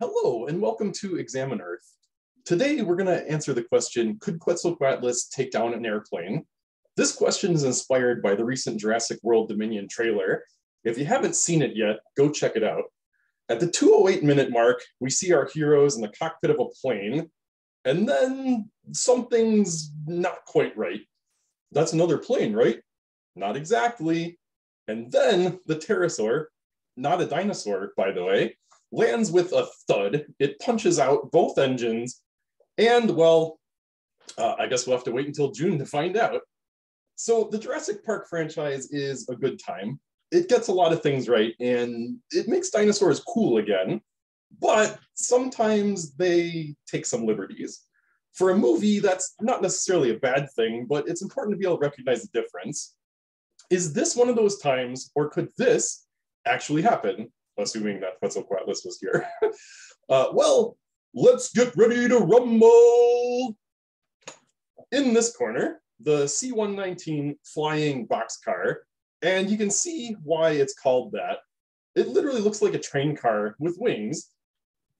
Hello, and welcome to Examine Earth. Today, we're going to answer the question, could Quetzalcoatlus take down an airplane? This question is inspired by the recent Jurassic World Dominion trailer. If you haven't seen it yet, go check it out. At the 208 minute mark, we see our heroes in the cockpit of a plane, and then something's not quite right. That's another plane, right? Not exactly. And then the pterosaur, not a dinosaur, by the way, lands with a thud. It punches out both engines, and well, uh, I guess we'll have to wait until June to find out. So the Jurassic Park franchise is a good time. It gets a lot of things right, and it makes dinosaurs cool again, but sometimes they take some liberties. For a movie, that's not necessarily a bad thing, but it's important to be able to recognize the difference. Is this one of those times, or could this actually happen? Assuming that Quetzalcoatlus was here. uh, well, let's get ready to rumble! In this corner, the C-119 flying boxcar, and you can see why it's called that. It literally looks like a train car with wings,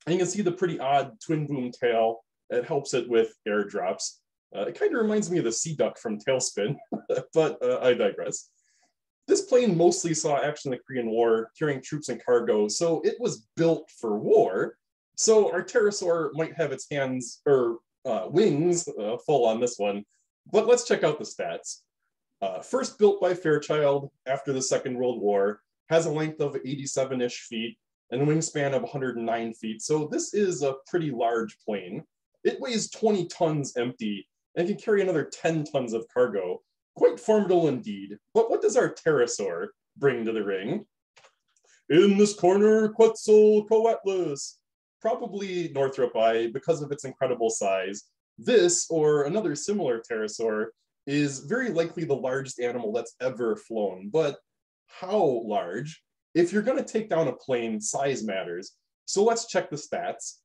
and you can see the pretty odd twin boom tail. It helps it with airdrops. Uh, it kind of reminds me of the sea duck from TaleSpin, but uh, I digress. This plane mostly saw action in the Korean War, carrying troops and cargo, so it was built for war. So our pterosaur might have its hands or uh, wings uh, full on this one, but let's check out the stats. Uh, first built by Fairchild after the Second World War, has a length of 87-ish feet and a wingspan of 109 feet. So this is a pretty large plane. It weighs 20 tons empty and can carry another 10 tons of cargo, Quite formidable indeed. But what does our pterosaur bring to the ring? In this corner, Quetzalcoatlus. Probably northropi because of its incredible size. This, or another similar pterosaur, is very likely the largest animal that's ever flown. But how large? If you're going to take down a plane, size matters. So let's check the stats.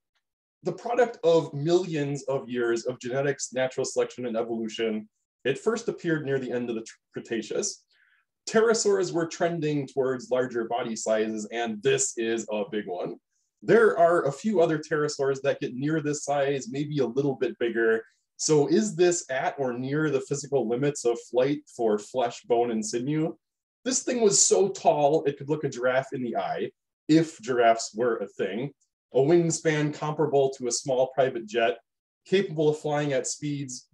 The product of millions of years of genetics, natural selection, and evolution it first appeared near the end of the Cretaceous. Pterosaurs were trending towards larger body sizes, and this is a big one. There are a few other pterosaurs that get near this size, maybe a little bit bigger. So is this at or near the physical limits of flight for flesh, bone, and sinew? This thing was so tall, it could look a giraffe in the eye, if giraffes were a thing. A wingspan comparable to a small private jet, capable of flying at speeds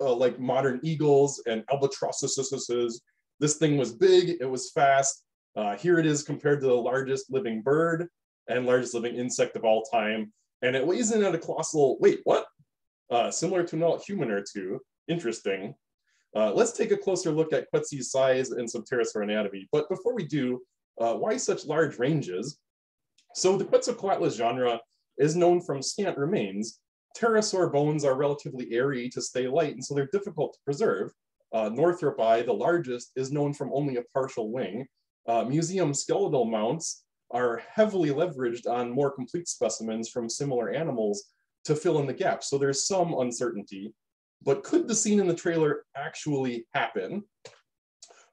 uh, like modern eagles and albatrosses. This thing was big, it was fast. Uh, here it is compared to the largest living bird and largest living insect of all time. And it weighs in at a colossal, wait, what? Uh, similar to an human or two. Interesting. Uh, let's take a closer look at Quetzi's size and some pterosaur anatomy. But before we do, uh, why such large ranges? So the Quetzalcoatlus genre is known from scant remains, Pterosaur bones are relatively airy to stay light, and so they're difficult to preserve. Uh, northropi, the largest, is known from only a partial wing. Uh, museum skeletal mounts are heavily leveraged on more complete specimens from similar animals to fill in the gaps. So there's some uncertainty. But could the scene in the trailer actually happen?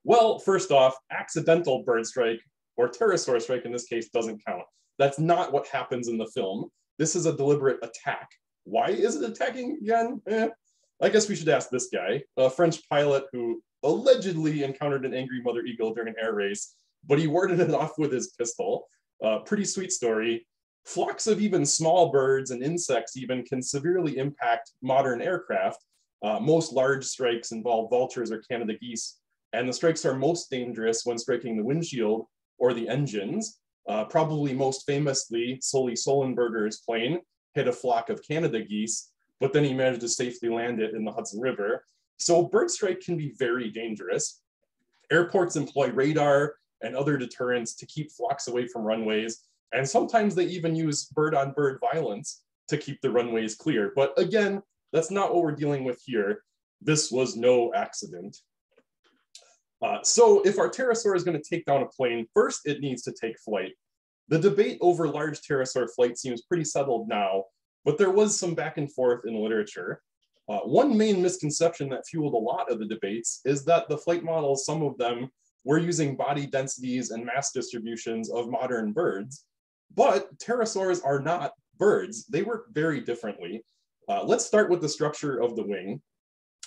Well, first off, accidental bird strike, or pterosaur strike in this case, doesn't count. That's not what happens in the film. This is a deliberate attack. Why is it attacking again? Eh, I guess we should ask this guy, a French pilot who allegedly encountered an angry mother eagle during an air race, but he warded it off with his pistol. Uh, pretty sweet story. Flocks of even small birds and insects even can severely impact modern aircraft. Uh, most large strikes involve vultures or Canada geese, and the strikes are most dangerous when striking the windshield or the engines. Uh, probably most famously, Sully Sullenberger's plane, hit a flock of Canada geese, but then he managed to safely land it in the Hudson River. So bird strike can be very dangerous. Airports employ radar and other deterrents to keep flocks away from runways. And sometimes they even use bird on bird violence to keep the runways clear. But again, that's not what we're dealing with here. This was no accident. Uh, so if our pterosaur is going to take down a plane, first it needs to take flight. The debate over large pterosaur flight seems pretty settled now, but there was some back and forth in literature. Uh, one main misconception that fueled a lot of the debates is that the flight models, some of them, were using body densities and mass distributions of modern birds. But pterosaurs are not birds. They work very differently. Uh, let's start with the structure of the wing.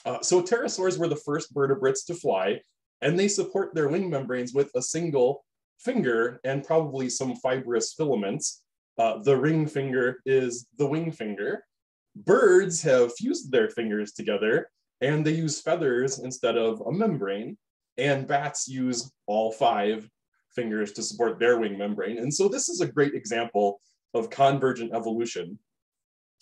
Uh, so pterosaurs were the first vertebrates to fly, and they support their wing membranes with a single finger and probably some fibrous filaments. Uh, the ring finger is the wing finger. Birds have fused their fingers together and they use feathers instead of a membrane. And bats use all five fingers to support their wing membrane. And so this is a great example of convergent evolution.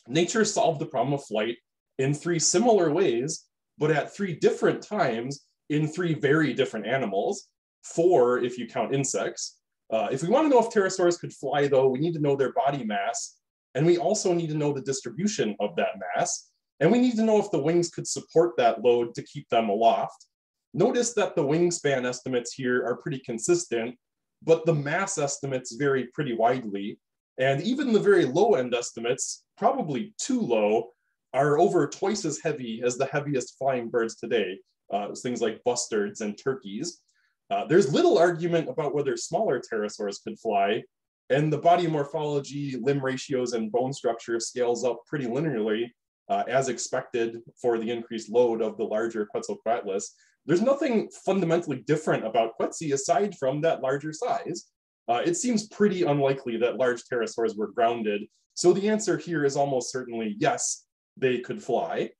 Nature solved the problem of flight in three similar ways, but at three different times in three very different animals, four if you count insects. Uh, if we want to know if pterosaurs could fly, though, we need to know their body mass, and we also need to know the distribution of that mass, and we need to know if the wings could support that load to keep them aloft. Notice that the wingspan estimates here are pretty consistent, but the mass estimates vary pretty widely. And even the very low end estimates, probably too low, are over twice as heavy as the heaviest flying birds today, uh, things like bustards and turkeys. Uh, there's little argument about whether smaller pterosaurs could fly, and the body morphology, limb ratios, and bone structure scales up pretty linearly, uh, as expected for the increased load of the larger Quetzalcoatlus. There's nothing fundamentally different about Quetzi aside from that larger size. Uh, it seems pretty unlikely that large pterosaurs were grounded. So the answer here is almost certainly yes, they could fly.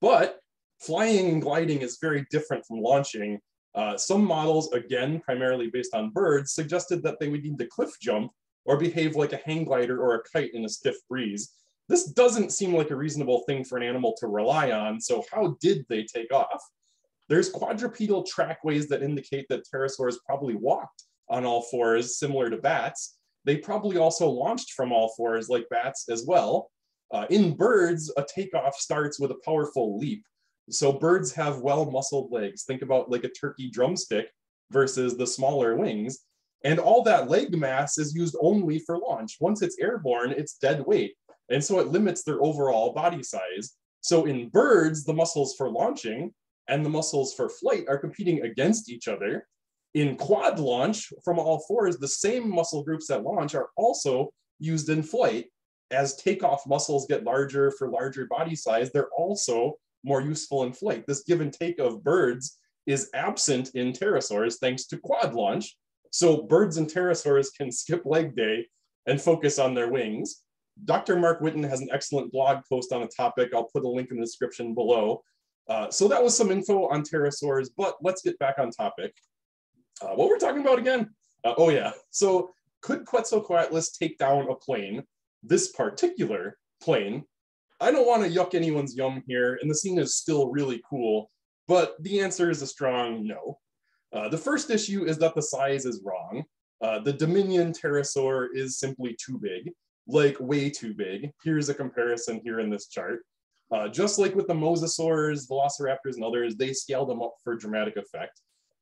But flying and gliding is very different from launching. Uh, some models, again, primarily based on birds, suggested that they would need to cliff jump or behave like a hang glider or a kite in a stiff breeze. This doesn't seem like a reasonable thing for an animal to rely on, so how did they take off? There's quadrupedal trackways that indicate that pterosaurs probably walked on all fours, similar to bats. They probably also launched from all fours like bats as well. Uh, in birds, a takeoff starts with a powerful leap. So birds have well-muscled legs. Think about like a turkey drumstick versus the smaller wings. And all that leg mass is used only for launch. Once it's airborne, it's dead weight. And so it limits their overall body size. So in birds, the muscles for launching and the muscles for flight are competing against each other. In quad launch from all fours, the same muscle groups that launch are also used in flight. As takeoff muscles get larger for larger body size, they're also more useful in flight. This give and take of birds is absent in pterosaurs thanks to quad launch. So birds and pterosaurs can skip leg day and focus on their wings. Dr. Mark Witton has an excellent blog post on the topic. I'll put a link in the description below. Uh, so that was some info on pterosaurs, but let's get back on topic. Uh, what we're talking about again? Uh, oh yeah, so could Quetzalcoatlus take down a plane, this particular plane? I don't want to yuck anyone's yum here, and the scene is still really cool, but the answer is a strong no. Uh, the first issue is that the size is wrong. Uh, the Dominion pterosaur is simply too big, like way too big. Here's a comparison here in this chart. Uh, just like with the mosasaurs, velociraptors, and others, they scaled them up for dramatic effect.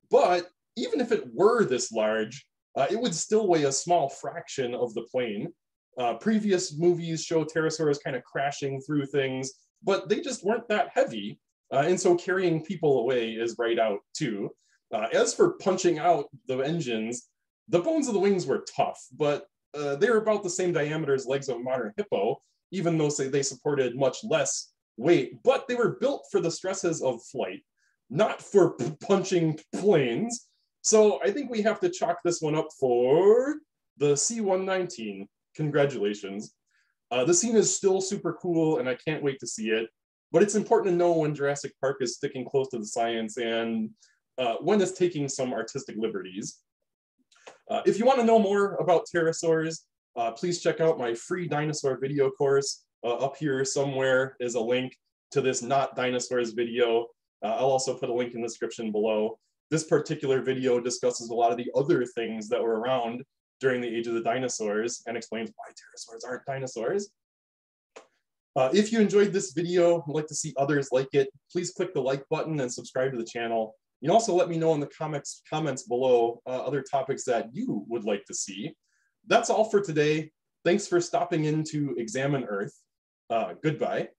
But even if it were this large, uh, it would still weigh a small fraction of the plane. Uh, previous movies show pterosaurs kind of crashing through things, but they just weren't that heavy. Uh, and so carrying people away is right out too. Uh, as for punching out the engines, the bones of the wings were tough, but uh, they were about the same diameter as legs of a modern hippo, even though say, they supported much less weight, but they were built for the stresses of flight, not for punching planes. So I think we have to chalk this one up for the C-119. Congratulations. Uh, the scene is still super cool and I can't wait to see it, but it's important to know when Jurassic Park is sticking close to the science and uh, when it's taking some artistic liberties. Uh, if you want to know more about pterosaurs, uh, please check out my free dinosaur video course. Uh, up here somewhere is a link to this Not Dinosaurs video. Uh, I'll also put a link in the description below. This particular video discusses a lot of the other things that were around during the age of the dinosaurs and explains why pterosaurs aren't dinosaurs. Uh, if you enjoyed this video and like to see others like it, please click the like button and subscribe to the channel. You can also let me know in the comments, comments below uh, other topics that you would like to see. That's all for today. Thanks for stopping in to examine Earth. Uh, goodbye.